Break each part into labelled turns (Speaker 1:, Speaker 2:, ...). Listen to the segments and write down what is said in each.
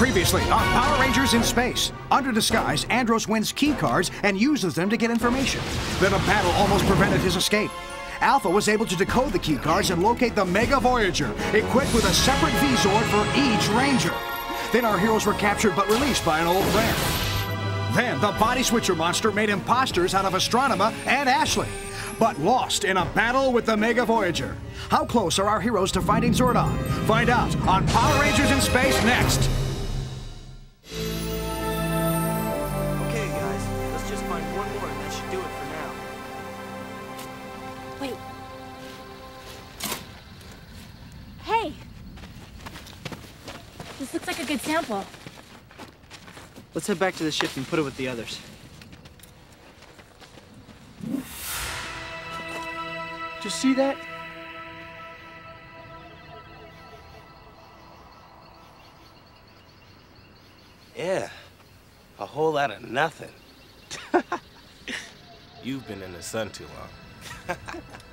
Speaker 1: Previously on Power Rangers in Space. Under disguise, Andros wins key cards and uses them to get information. Then a battle almost prevented his escape. Alpha was able to decode the key cards and locate the Mega Voyager, equipped with a separate V-Zord for each Ranger. Then our heroes were captured but released by an old friend. Then the Body Switcher monster made imposters out of Astronema and Ashley, but lost in a battle with the Mega Voyager. How close are our heroes to finding Zordon? Find out on Power Rangers in Space next.
Speaker 2: This looks like a good sample.
Speaker 3: Let's head back to the ship and put it with the others. Did you see that?
Speaker 4: Yeah, a whole lot of nothing. You've been in the sun too long.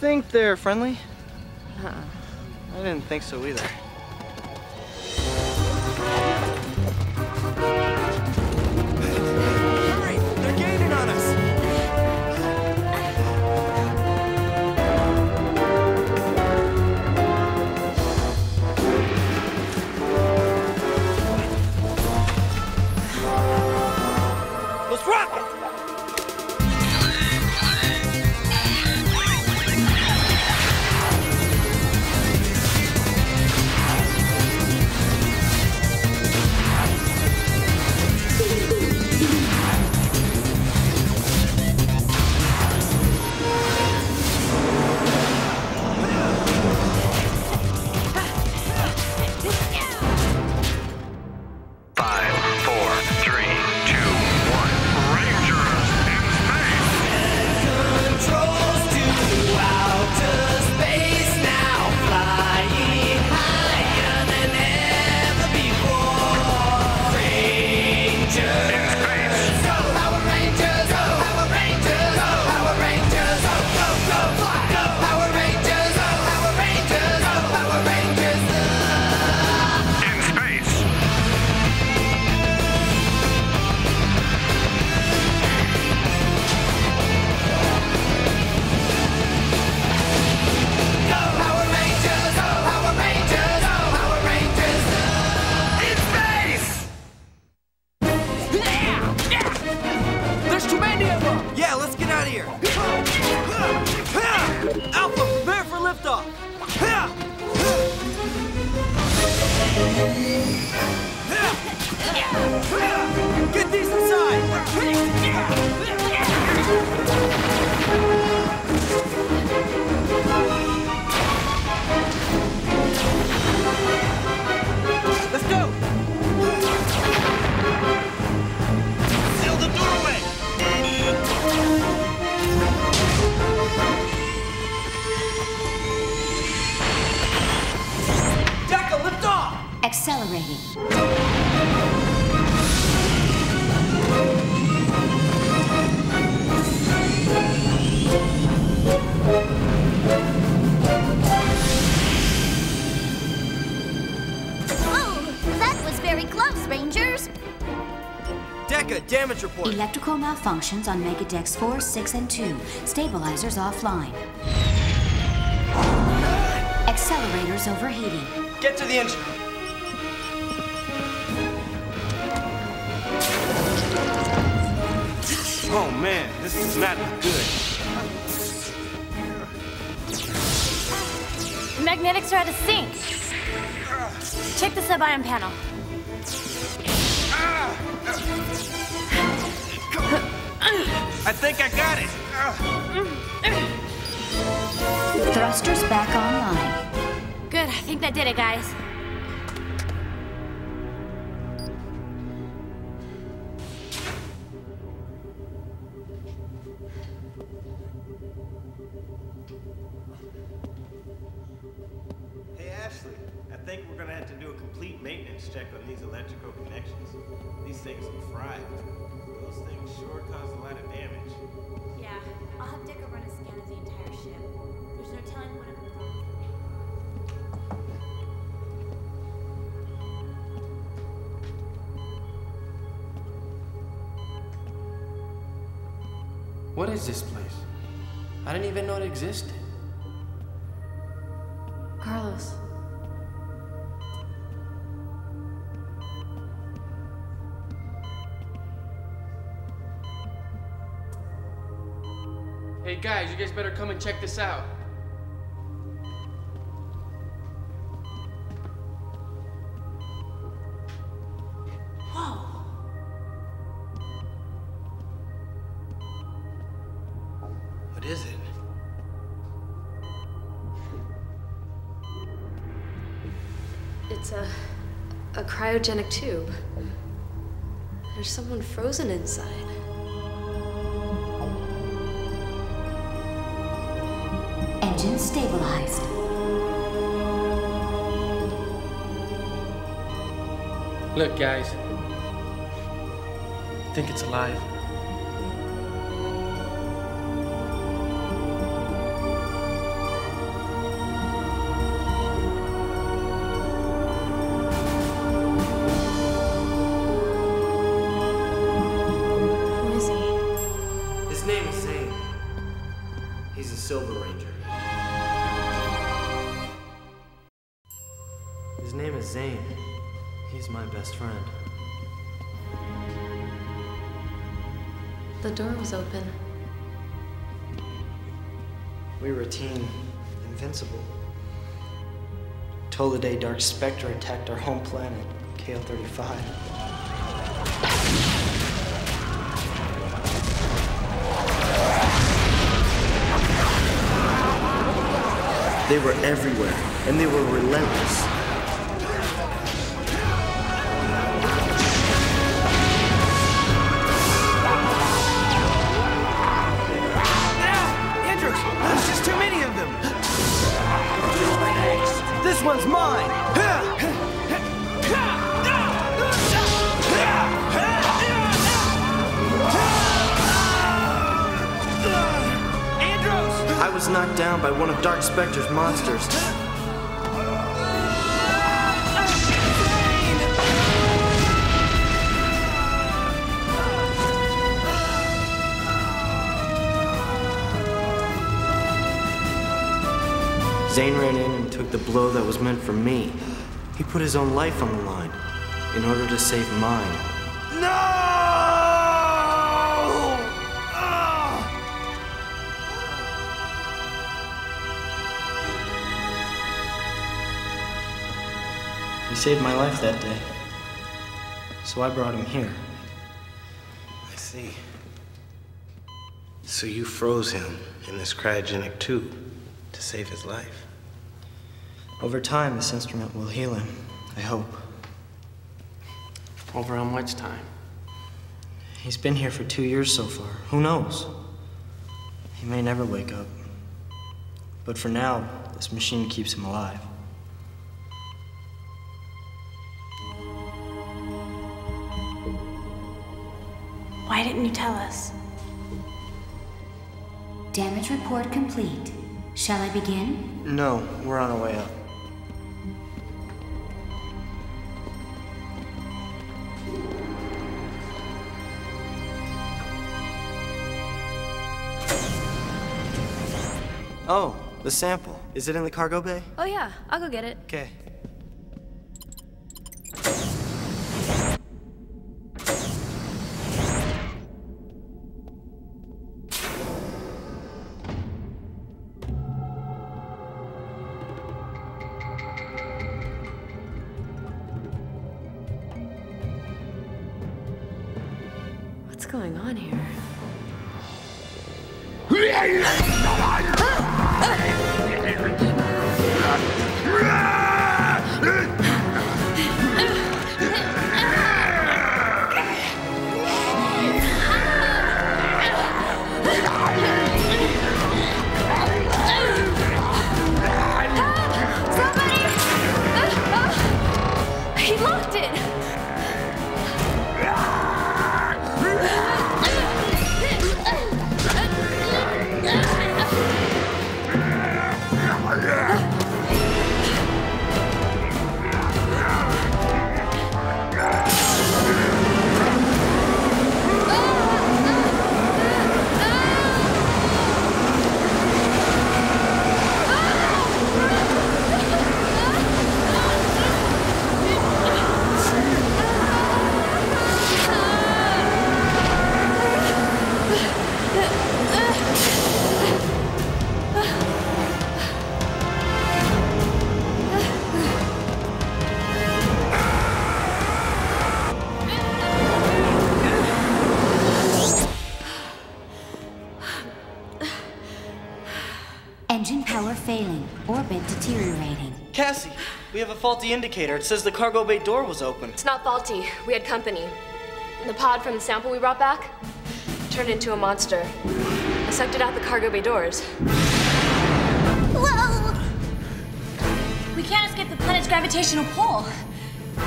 Speaker 3: think they're friendly? Uh-uh. I didn't think so either.
Speaker 5: Accelerating.
Speaker 6: Whoa! That was very close, Rangers.
Speaker 3: Deca, damage report.
Speaker 5: Electrical malfunctions on Megadex 4, 6, and 2. Stabilizers offline. Accelerators overheating.
Speaker 3: Get to the engine.
Speaker 4: Oh man, this does not look good.
Speaker 2: The magnetics are out of sync. Check the sub-ion panel.
Speaker 4: I think I got it.
Speaker 5: Thrusters back online.
Speaker 2: Good, I think that did it, guys.
Speaker 3: Connections. These things are fried. Those things sure cause a lot of damage.
Speaker 2: Yeah, I'll have Deca run a scan of the entire ship. There's no telling what it could find.
Speaker 7: What is this place? I didn't even know it existed. Guys, you guys better come and check this out.
Speaker 8: Whoa.
Speaker 4: What is it?
Speaker 8: It's a a cryogenic tube. There's someone frozen inside.
Speaker 5: Stabilized.
Speaker 7: Look, guys. I think it's alive.
Speaker 3: Best friend.
Speaker 8: The door was open.
Speaker 9: We were a team, invincible. Till the day Dark Specter attacked our home planet, KO-35. They were everywhere, and they were relentless. Dark specters, monsters. Zhane ran in and took the blow that was meant for me. He put his own life on the line in order to save mine. He saved my life that day. So I brought him here.
Speaker 4: I see. So you froze him in this cryogenic tube to save his life.
Speaker 9: Over time, this instrument will heal him. I hope.
Speaker 7: Over how much time?
Speaker 9: He's been here for two years so far. Who knows? He may never wake up. But for now, this machine keeps him alive.
Speaker 8: Why didn't you tell us?
Speaker 5: Damage report complete. Shall I begin?
Speaker 9: No, we're on our way up. Oh, the sample. Is it in the cargo bay?
Speaker 8: Oh yeah, I'll go get it.
Speaker 9: Okay. Faulty indicator. It says the cargo bay door was open.
Speaker 8: It's not faulty. We had company. The pod from the sample we brought back turned into a monster. I sucked it out the cargo bay doors.
Speaker 6: Whoa!
Speaker 2: We can't escape the planet's gravitational pull.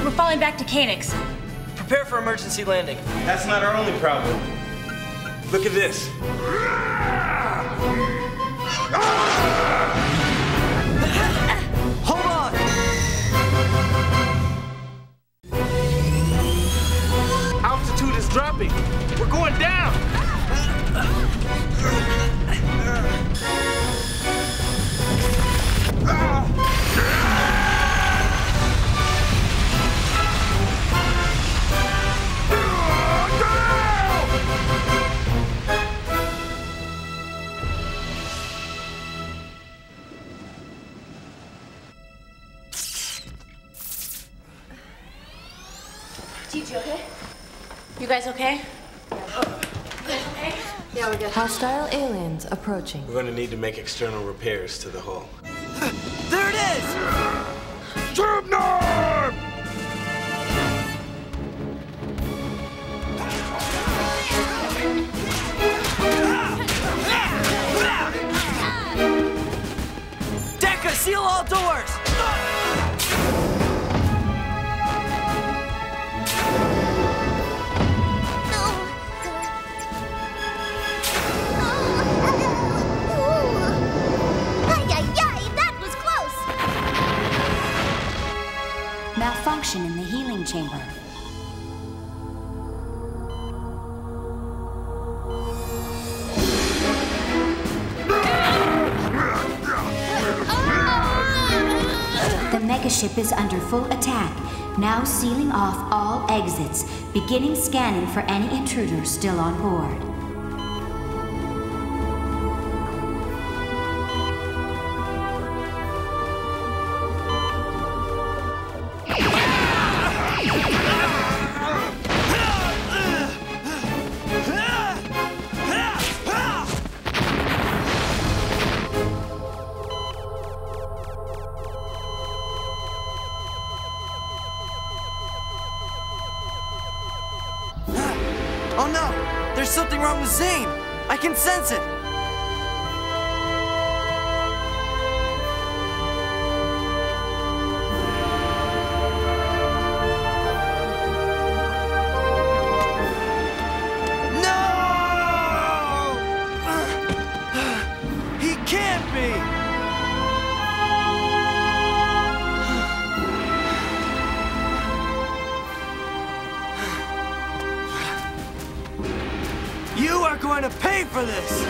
Speaker 2: We're falling back to Kadix.
Speaker 9: Prepare for emergency landing.
Speaker 3: That's not our only problem. Look at this. Dropping. We're going down.
Speaker 2: Guys okay?
Speaker 8: Yeah, we're good.
Speaker 10: Hostile aliens approaching.
Speaker 3: We're going to need to make external repairs to the hull.
Speaker 9: There it is! Deca, seal all doors!
Speaker 5: In the healing chamber. The megaship is under full attack, now sealing off all exits, beginning scanning for any intruders still on board.
Speaker 9: This!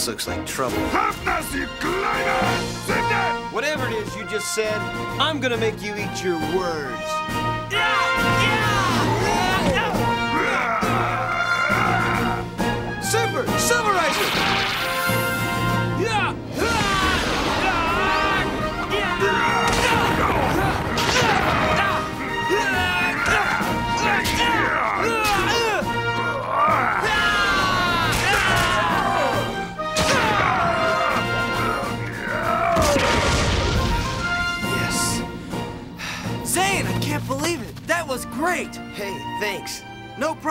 Speaker 3: This looks like trouble.
Speaker 11: Whatever it is you just said, I'm gonna make you eat your words. Super! Silverizer!
Speaker 9: great!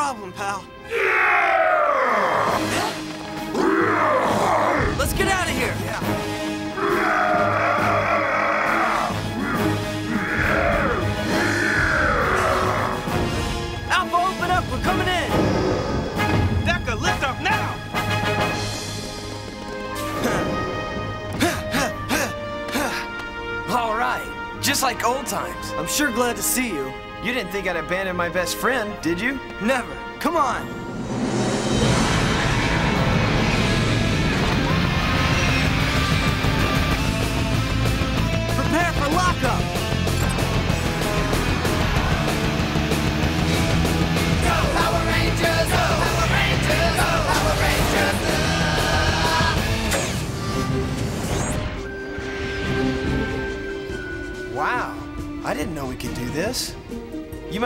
Speaker 9: Problem, pal. Let's get out of here! Alpha, open up! We're coming in!
Speaker 12: Deca, lift up now!
Speaker 9: All right, just like old times. I'm sure glad to see you. You didn't think I'd abandon my best friend, did you? Never. Come on.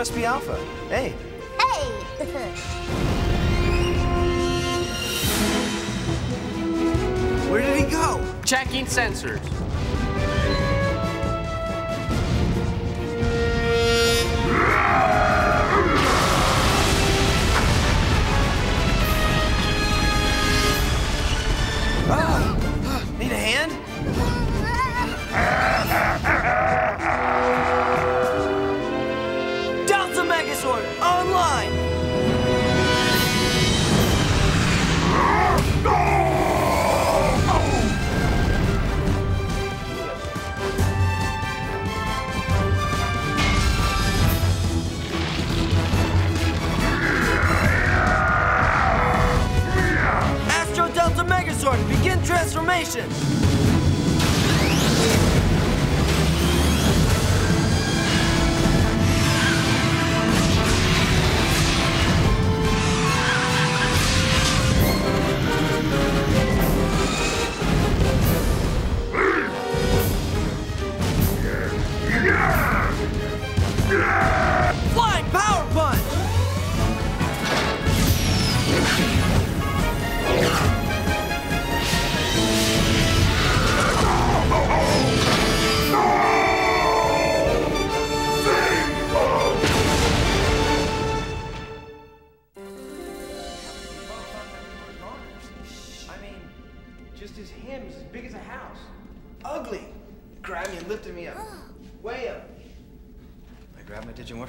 Speaker 9: Must be Alpha. Hey,
Speaker 6: Hey!
Speaker 9: where did he go?
Speaker 7: Checking sensors.
Speaker 9: Transformation!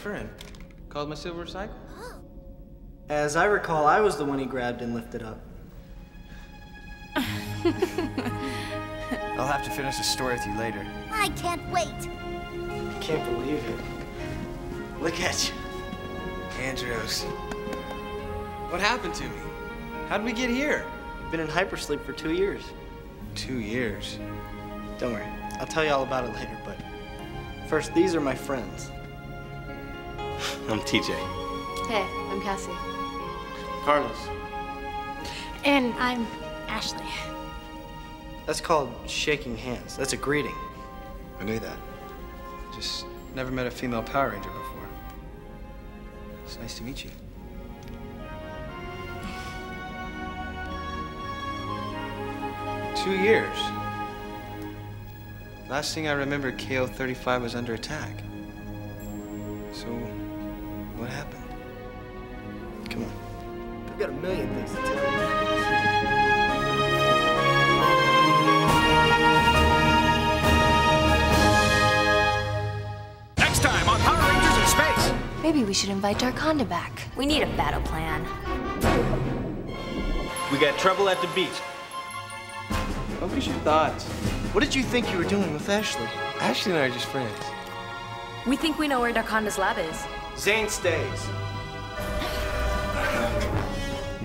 Speaker 9: Grabbed my Digimorpher and called my Silver Cycle.
Speaker 13: As I recall, I was the one he grabbed and lifted up.
Speaker 9: I'll have to finish the story with you later.
Speaker 6: I can't wait.
Speaker 13: I can't believe it.
Speaker 9: Look at you. Andros. What happened to me? How did we get here?
Speaker 13: You've been in hypersleep for two years.
Speaker 9: Two years.
Speaker 13: Don't worry, I'll tell you all about it later, but first, these are my friends.
Speaker 4: I'm TJ.
Speaker 8: Hey, I'm Cassie.
Speaker 13: Carlos.
Speaker 2: And I'm Ashley.
Speaker 13: That's called shaking hands. That's a greeting.
Speaker 9: I knew that. Just never met a female Power Ranger before. It's nice to meet you. Two years. Last thing I remember, KO 35 was under attack. So, what happened?
Speaker 13: Come on. I've got a million things to tell you.
Speaker 1: Next time on Power Rangers in Space.
Speaker 8: Maybe we should invite Darkonda back.
Speaker 10: We need a battle plan.
Speaker 4: We got trouble at the beach.
Speaker 9: Nobody's your thoughts.
Speaker 13: What did you think you were doing with Ashley?
Speaker 9: Ashley and I are just friends.
Speaker 8: We think we know where Darkonda's lab is.
Speaker 9: Zhane stays.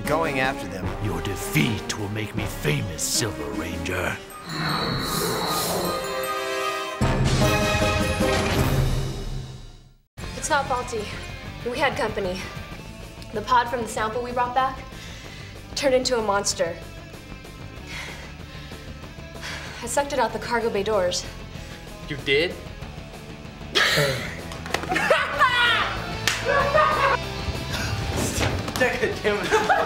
Speaker 9: Going after them.
Speaker 3: Your defeat will make me famous, Silver Ranger.
Speaker 8: It's not faulty. We had company. The pod from the sample we brought back turned into a monster. I sucked it out the cargo bay doors.
Speaker 7: You did?
Speaker 13: Take a damn it.